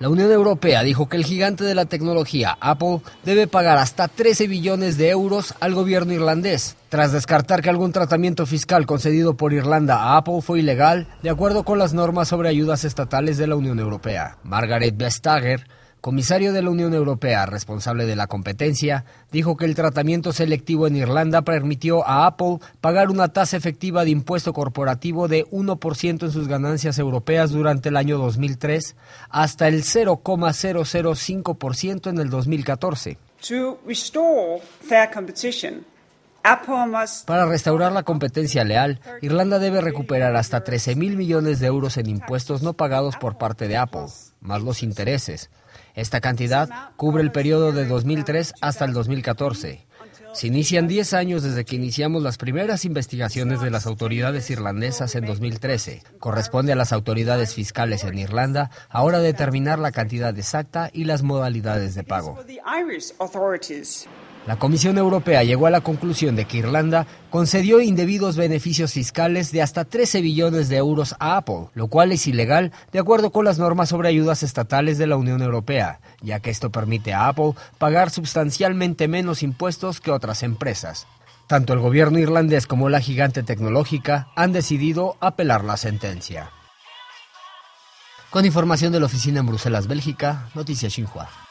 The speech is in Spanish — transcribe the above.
La Unión Europea dijo que el gigante de la tecnología, Apple, debe pagar hasta 13 billones de euros al gobierno irlandés, tras descartar que algún tratamiento fiscal concedido por Irlanda a Apple fue ilegal, de acuerdo con las normas sobre ayudas estatales de la Unión Europea. Margaret Vestager, comisario de la Unión Europea responsable de la competencia, dijo que el tratamiento selectivo en Irlanda permitió a Apple pagar una tasa efectiva de impuesto corporativo de 1% en sus ganancias europeas durante el año 2003 hasta el 0,005% en el 2014. Para restaurar la competencia leal, Irlanda debe recuperar hasta 13 mil millones de euros en impuestos no pagados por parte de Apple, más los intereses. Esta cantidad cubre el periodo de 2003 hasta el 2014. Se inician 10 años desde que iniciamos las primeras investigaciones de las autoridades irlandesas en 2013. Corresponde a las autoridades fiscales en Irlanda ahora determinar la cantidad exacta y las modalidades de pago. La Comisión Europea llegó a la conclusión de que Irlanda concedió indebidos beneficios fiscales de hasta 13 billones de euros a Apple, lo cual es ilegal de acuerdo con las normas sobre ayudas estatales de la Unión Europea, ya que esto permite a Apple pagar sustancialmente menos impuestos que otras empresas. Tanto el gobierno irlandés como la gigante tecnológica han decidido apelar la sentencia. Con información de la oficina en Bruselas, Bélgica, Noticias Xinhua.